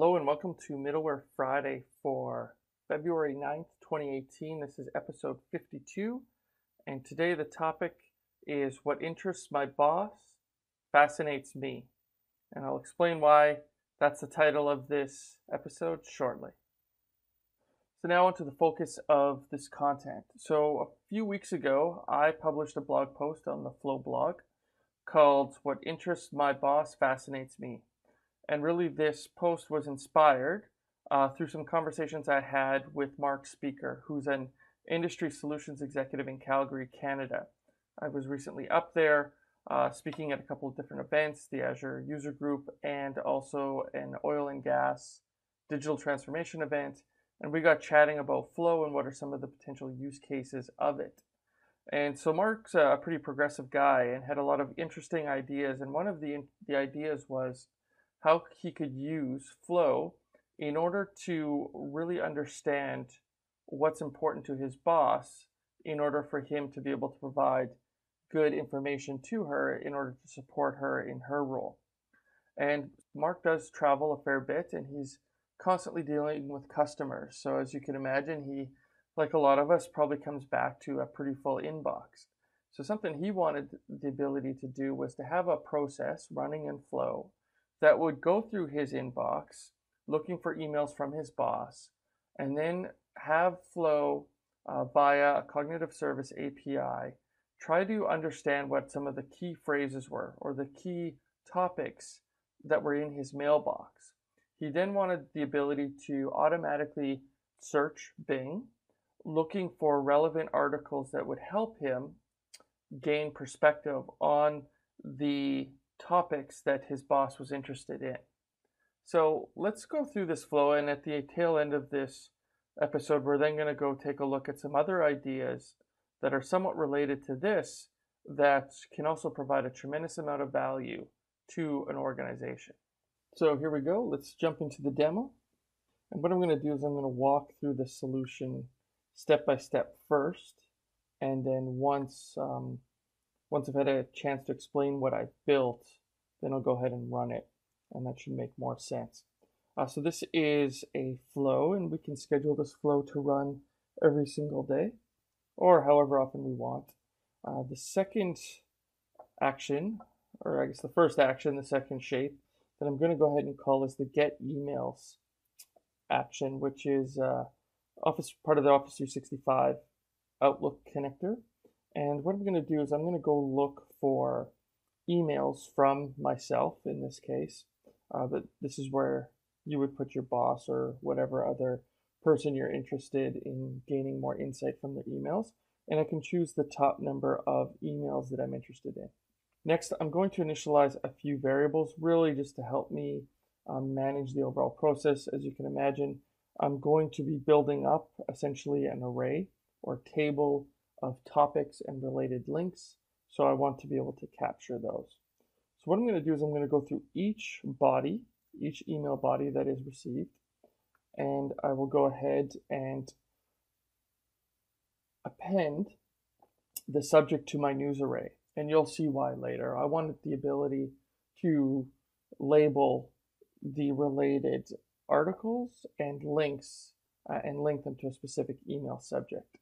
Hello and welcome to Middleware Friday for February 9th, 2018. This is episode 52, and today the topic is What Interests My Boss Fascinates Me. And I'll explain why that's the title of this episode shortly. So, now onto the focus of this content. So, a few weeks ago, I published a blog post on the Flow blog called What Interests My Boss Fascinates Me and really, this post was inspired uh, through some conversations I had with Mark Speaker, who's an industry solutions executive in Calgary, Canada. I was recently up there uh, speaking at a couple of different events, the Azure User Group, and also an oil and gas digital transformation event. And we got chatting about Flow and what are some of the potential use cases of it. And so Mark's a pretty progressive guy and had a lot of interesting ideas. And one of the, the ideas was how he could use flow in order to really understand what's important to his boss in order for him to be able to provide good information to her in order to support her in her role. And Mark does travel a fair bit and he's constantly dealing with customers. So as you can imagine, he like a lot of us probably comes back to a pretty full inbox. So something he wanted the ability to do was to have a process running in flow that would go through his inbox looking for emails from his boss and then have Flow uh, via a cognitive service API try to understand what some of the key phrases were or the key topics that were in his mailbox. He then wanted the ability to automatically search Bing looking for relevant articles that would help him gain perspective on the topics that his boss was interested in. So let's go through this flow, and at the tail end of this episode, we're then going to go take a look at some other ideas that are somewhat related to this that can also provide a tremendous amount of value to an organization. So here we go. Let's jump into the demo. And what I'm going to do is I'm going to walk through the solution step by step first. And then once um, once I've had a chance to explain what I've built, then I'll go ahead and run it, and that should make more sense. Uh, so this is a flow, and we can schedule this flow to run every single day, or however often we want. Uh, the second action, or I guess the first action, the second shape, that I'm going to go ahead and call is the get emails action, which is uh, Office part of the Office 365 Outlook connector. And what I'm going to do is I'm going to go look for emails from myself in this case. Uh, but this is where you would put your boss or whatever other person you're interested in gaining more insight from their emails. And I can choose the top number of emails that I'm interested in. Next, I'm going to initialize a few variables, really just to help me um, manage the overall process. As you can imagine, I'm going to be building up essentially an array or table of topics and related links. So I want to be able to capture those. So what I'm going to do is I'm going to go through each body, each email body that is received, and I will go ahead and append the subject to my news array. And you'll see why later. I wanted the ability to label the related articles and links uh, and link them to a specific email subject.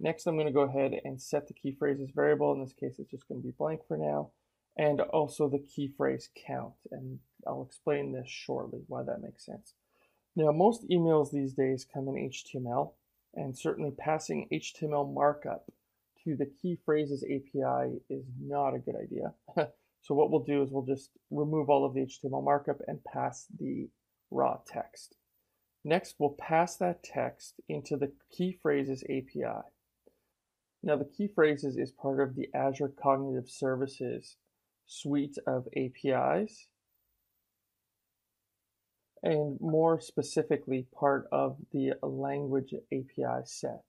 Next, I'm going to go ahead and set the key phrases variable. In this case, it's just going to be blank for now. And also the key phrase count. And I'll explain this shortly, why that makes sense. Now, most emails these days come in HTML, and certainly passing HTML markup to the key phrases API is not a good idea. so what we'll do is we'll just remove all of the HTML markup and pass the raw text. Next, we'll pass that text into the key phrases API. Now, the key phrases is part of the Azure Cognitive Services suite of APIs, and more specifically, part of the language API set.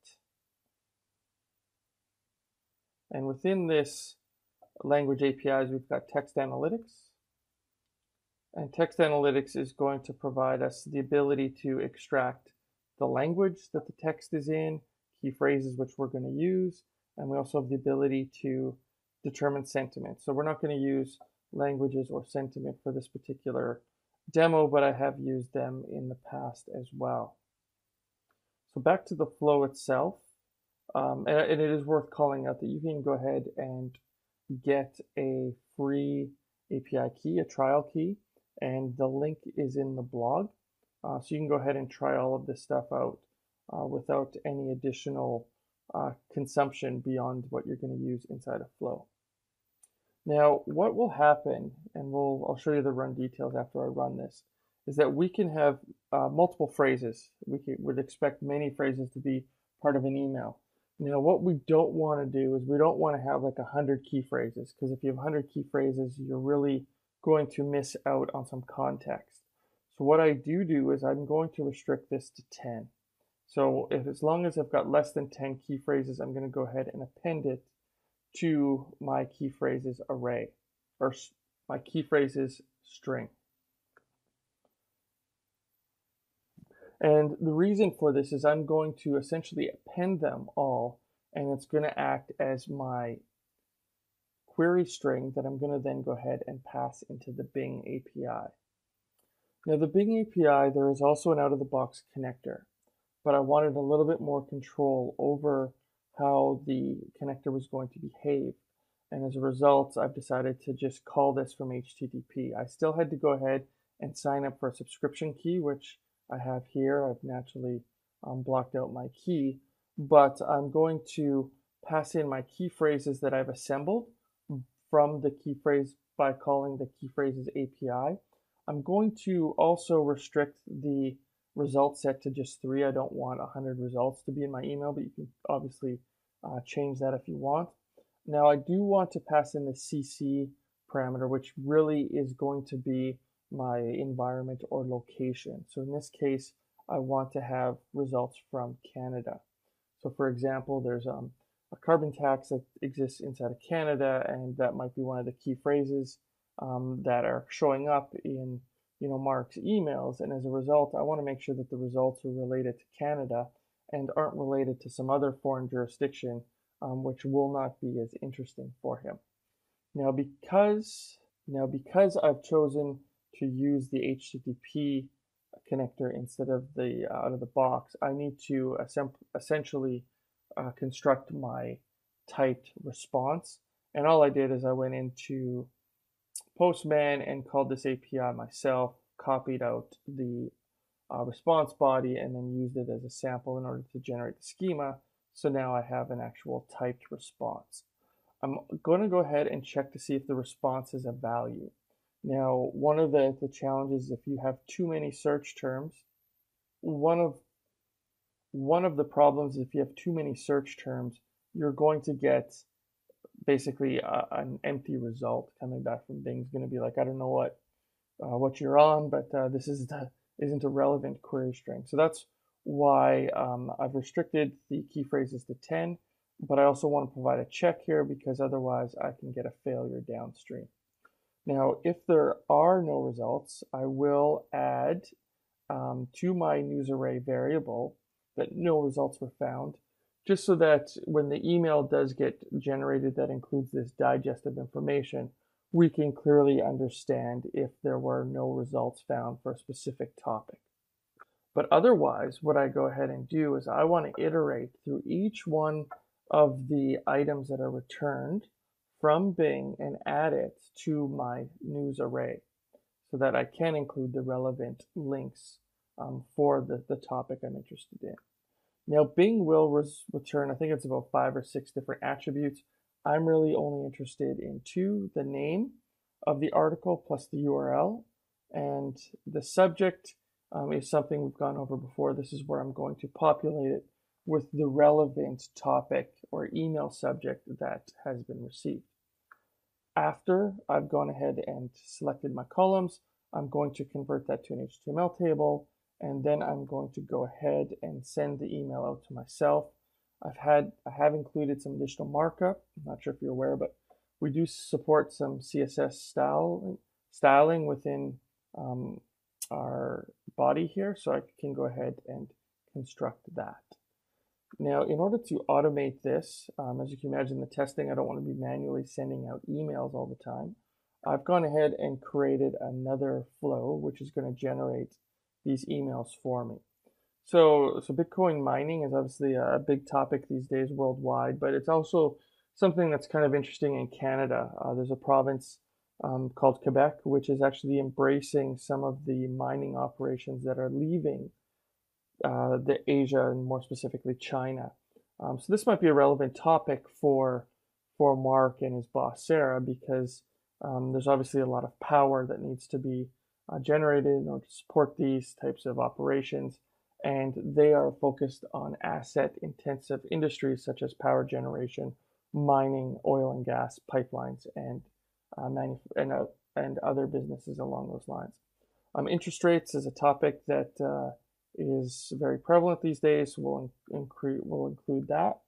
And within this language APIs, we've got text analytics. And text analytics is going to provide us the ability to extract the language that the text is in key phrases which we're going to use, and we also have the ability to determine sentiment. So we're not going to use languages or sentiment for this particular demo, but I have used them in the past as well. So back to the flow itself, um, and, and, it is worth calling out that you can go ahead and get a free API key, a trial key, and the link is in the blog. Uh, so you can go ahead and try all of this stuff out uh, without any additional uh, consumption beyond what you're going to use inside of Flow. Now, what will happen, and we'll I'll show you the run details after I run this, is that we can have uh, multiple phrases. We can, would expect many phrases to be part of an email. Now, what we don't want to do is we don't want to have like 100 key phrases, because if you have 100 key phrases, you're really going to miss out on some context. So what I do do is I'm going to restrict this to 10. So if as long as I've got less than 10 key phrases, I'm going to go ahead and append it to my key phrases array or my key phrases string. And the reason for this is I'm going to essentially append them all and it's going to act as my query string that I'm going to then go ahead and pass into the Bing API. Now the Bing API, there is also an out-of-the-box connector, but I wanted a little bit more control over how the connector was going to behave. And as a result, I've decided to just call this from HTTP. I still had to go ahead and sign up for a subscription key, which I have here. I've naturally um, blocked out my key, but I'm going to pass in my key phrases that I've assembled from the key phrase by calling the key phrases API. I'm going to also restrict the result set to just three. I don't want 100 results to be in my email, but you can obviously uh, change that if you want. Now I do want to pass in the CC parameter, which really is going to be my environment or location. So in this case, I want to have results from Canada. So for example, there's um, a carbon tax that exists inside of Canada, and that might be one of the key phrases um, that are showing up in you know Mark's emails. And as a result, I want to make sure that the results are related to Canada and aren't related to some other foreign jurisdiction, um, which will not be as interesting for him. Now, because now because I've chosen to use the HTTP connector instead of the uh, out of the box, I need to essentially uh, construct my typed response. And all I did is I went into Postman and called this API myself, copied out the uh, response body, and then used it as a sample in order to generate the schema. So now I have an actual typed response. I'm going to go ahead and check to see if the response is a value. Now, one of the, the challenges if you have too many search terms, one of one of the problems if you have too many search terms, you're going to get basically a, an empty result coming back from Bing. Is going to be like, I don't know what uh, what you're on, but uh, this is the isn't a relevant query string. So that's why um, I've restricted the key phrases to 10, but I also want to provide a check here because otherwise I can get a failure downstream. Now, if there are no results, I will add um, to my news array variable that no results were found, just so that when the email does get generated that includes this digest of information, we can clearly understand if there were no results found for a specific topic. But otherwise, what I go ahead and do is I want to iterate through each one of the items that are returned from Bing and add it to my news array so that I can include the relevant links um, for the, the topic I'm interested in. Now, Bing will return, I think it's about five or six different attributes. I'm really only interested in two, the name of the article plus the URL, and the subject um, is something we've gone over before. This is where I'm going to populate it with the relevant topic or email subject that has been received. After I've gone ahead and selected my columns, I'm going to convert that to an HTML table, and then I'm going to go ahead and send the email out to myself. I've had, I have included some additional markup. I'm not sure if you're aware, but we do support some CSS style, styling within um, our body here, so I can go ahead and construct that. Now, in order to automate this, um, as you can imagine, the testing, I don't want to be manually sending out emails all the time. I've gone ahead and created another flow, which is going to generate these emails for me. So, so Bitcoin mining is obviously a big topic these days worldwide, but it's also something that's kind of interesting in Canada. Uh, there's a province um, called Quebec, which is actually embracing some of the mining operations that are leaving uh, the Asia and more specifically China. Um, so this might be a relevant topic for for Mark and his boss Sarah because um, there's obviously a lot of power that needs to be uh, generated in order to support these types of operations, and they are focused on asset-intensive industries such as power generation, mining, oil and gas pipelines, and uh, and, uh, and other businesses along those lines. Um, interest rates is a topic that uh, is very prevalent these days. We'll, incre- we'll include that.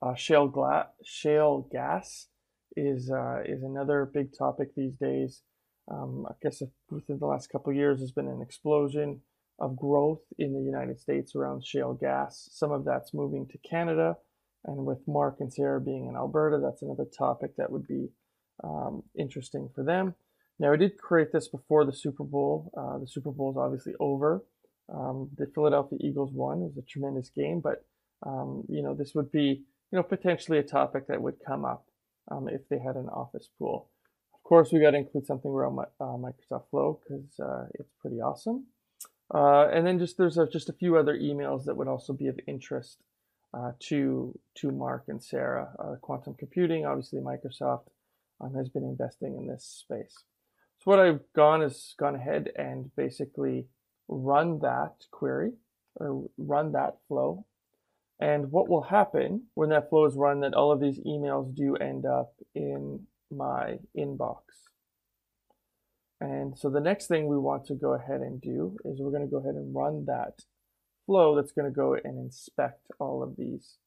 Uh, shale, gla- shale gas is uh, is another big topic these days. Um, I guess within the last couple of years, there's been an explosion of growth in the United States around shale gas. Some of that's moving to Canada, and with Mark and Sarah being in Alberta, that's another topic that would be um, interesting for them. Now, I did create this before the Super Bowl. Uh, the Super Bowl is obviously over. Um, the Philadelphia Eagles won. It was a tremendous game, but um, you know this would be you know potentially a topic that would come up um, if they had an office pool. Course, we got to include something around uh, Microsoft Flow because uh, it's pretty awesome. Uh, and then just there's a, just a few other emails that would also be of interest uh, to to Mark and Sarah. Uh, quantum computing, obviously Microsoft um, has been investing in this space. So what I've gone is gone ahead and basically run that query or run that flow. And what will happen when that flow is run that all of these emails do end up in my inbox. And so the next thing we want to go ahead and do is we're going to go ahead and run that flow that's going to go and inspect all of these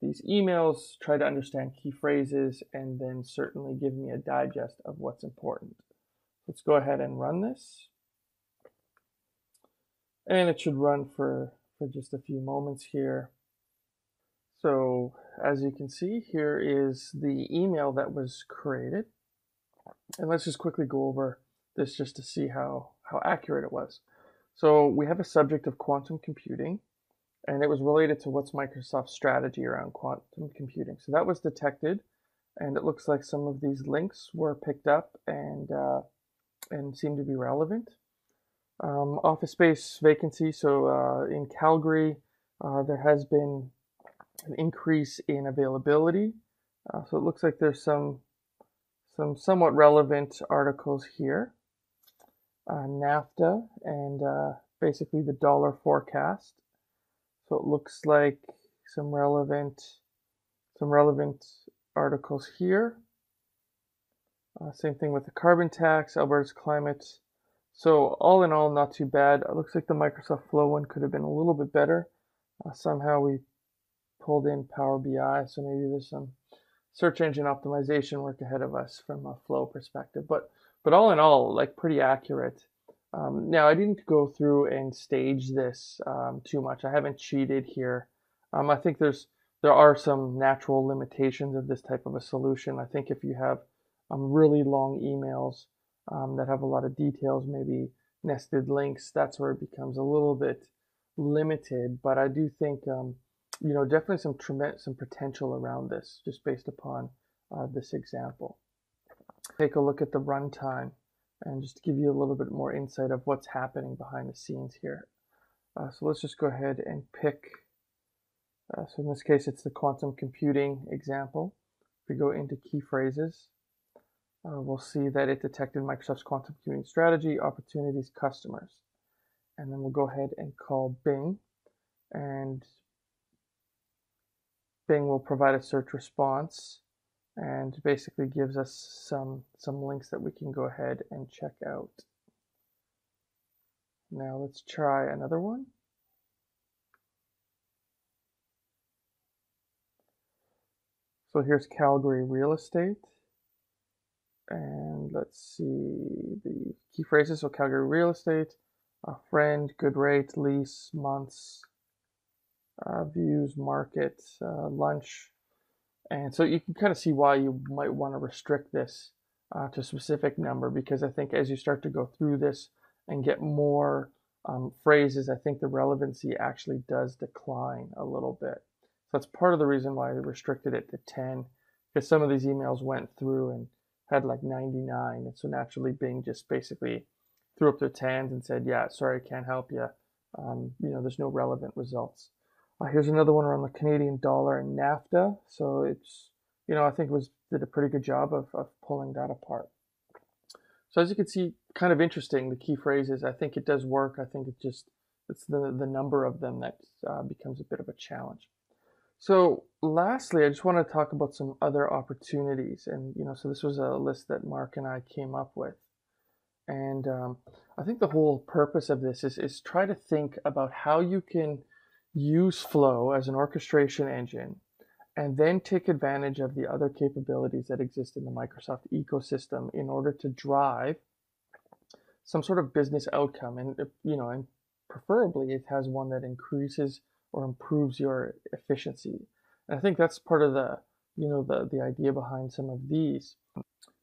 these emails, try to understand key phrases, and then certainly give me a digest of what's important. Let's go ahead and run this. And it should run for, for just a few moments here. So as you can see, here is the email that was created. And let's just quickly go over this just to see how, how accurate it was. So we have a subject of quantum computing and it was related to what's Microsoft's strategy around quantum computing. So that was detected, and it looks like some of these links were picked up and uh, and seem to be relevant. Um, office space vacancy. So uh, in Calgary, uh, there has been an increase in availability. Uh, so it looks like there's some some somewhat relevant articles here. Uh, NAFTA and uh, basically the dollar forecast so it looks like some relevant, some relevant articles here. Uh, same thing with the carbon tax, Alberta's climate. So all in all, not too bad. It looks like the Microsoft Flow one could have been a little bit better. Uh, somehow we pulled in Power BI, so maybe there's some search engine optimization work ahead of us from a flow perspective. But but all in all, like pretty accurate. Um, now, I didn't go through and stage this um, too much. I haven't cheated here. Um, I think there's there are some natural limitations of this type of a solution. I think if you have um, really long emails um, that have a lot of details, maybe nested links, that's where it becomes a little bit limited. But I do think um, you know definitely some tremendous some potential around this, just based upon uh, this example. Take a look at the runtime and just give you a little bit more insight of what's happening behind the scenes here. Uh, so let's just go ahead and pick, uh, so in this case it's the quantum computing example. If we go into key phrases, uh, we'll see that it detected Microsoft's quantum computing strategy, opportunities, customers. And then we'll go ahead and call Bing and Bing will provide a search response and basically gives us some some links that we can go ahead and check out. Now let's try another one. So here's Calgary real estate. And let's see the key phrases. So Calgary real estate, a friend, good rate, lease, months, uh, views, market, uh, lunch, and so you can kind of see why you might want to restrict this uh, to a specific number because I think as you start to go through this and get more um, phrases, I think the relevancy actually does decline a little bit. So that's part of the reason why I restricted it to 10 because some of these emails went through and had like 99. And so naturally Bing just basically threw up their hands and said, yeah, sorry, I can't help you. Um, you know, there's no relevant results. Uh, here's another one around the Canadian dollar and NAFTA. So it's, you know, I think it was did a pretty good job of, of pulling that apart. So as you can see, kind of interesting, the key phrases. I think it does work. I think it just, it's the, the number of them that uh, becomes a bit of a challenge. So lastly, I just want to talk about some other opportunities. And, you know, so this was a list that Mark and I came up with. And um, I think the whole purpose of this is, is try to think about how you can use Flow as an orchestration engine and then take advantage of the other capabilities that exist in the Microsoft ecosystem in order to drive some sort of business outcome. And, uh, you know, and preferably it has one that increases or improves your efficiency. And I think that's part of the, you know, the, the idea behind some of these.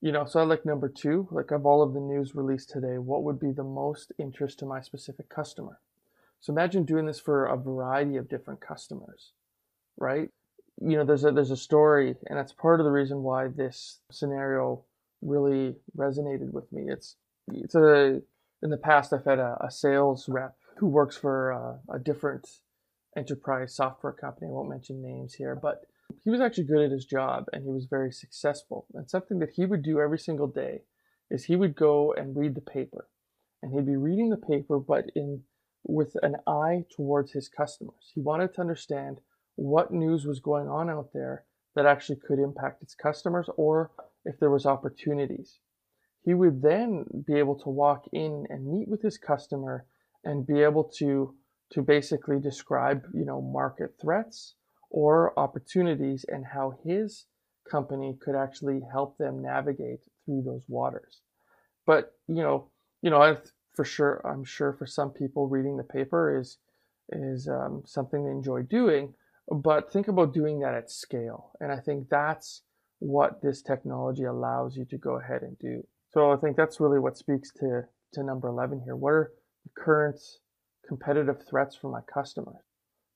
You know, so I like number two, like of all of the news released today, what would be the most interest to my specific customer? So imagine doing this for a variety of different customers, right? You know, there's a there's a story, and that's part of the reason why this scenario really resonated with me. It's it's a in the past I've had a, a sales rep who works for a, a different enterprise software company. I won't mention names here, but he was actually good at his job and he was very successful. And something that he would do every single day is he would go and read the paper. And he'd be reading the paper, but in with an eye towards his customers. He wanted to understand what news was going on out there that actually could impact its customers or if there was opportunities. He would then be able to walk in and meet with his customer and be able to to basically describe, you know, market threats or opportunities and how his company could actually help them navigate through those waters. But, you know, you know, I've, for sure, I'm sure for some people reading the paper is is um, something they enjoy doing, but think about doing that at scale. And I think that's what this technology allows you to go ahead and do. So I think that's really what speaks to, to number 11 here. What are the current competitive threats for my customers.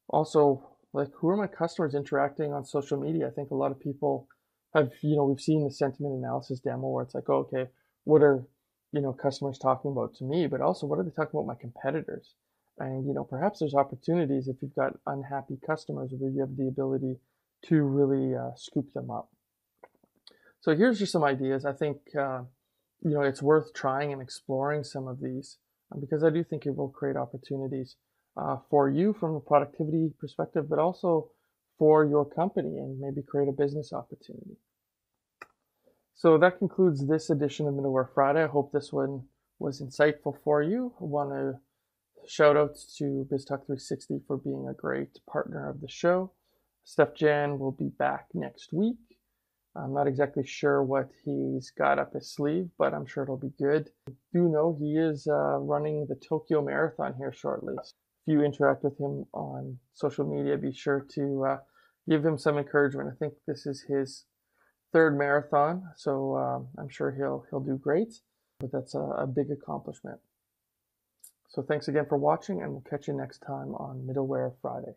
Also, like who are my customers interacting on social media? I think a lot of people have, you know, we've seen the sentiment analysis demo where it's like, oh, okay, what are, you know, customers talking about to me, but also what are they talking about my competitors? And, you know, perhaps there's opportunities if you've got unhappy customers where you have the ability to really uh, scoop them up. So here's just some ideas. I think, uh, you know, it's worth trying and exploring some of these because I do think it will create opportunities uh, for you from a productivity perspective, but also for your company and maybe create a business opportunity. So that concludes this edition of Middleware Friday. I hope this one was insightful for you. I want to shout out to BizTalk360 for being a great partner of the show. Steef-Jan will be back next week. I'm not exactly sure what he's got up his sleeve, but I'm sure it'll be good. I do know he is uh, running the Tokyo Marathon here shortly. If you interact with him on social media, be sure to uh, give him some encouragement. I think this is his third marathon, so um, I'm sure he'll he'll do great. But that's a, a big accomplishment. So thanks again for watching, and we'll catch you next time on Middleware Friday.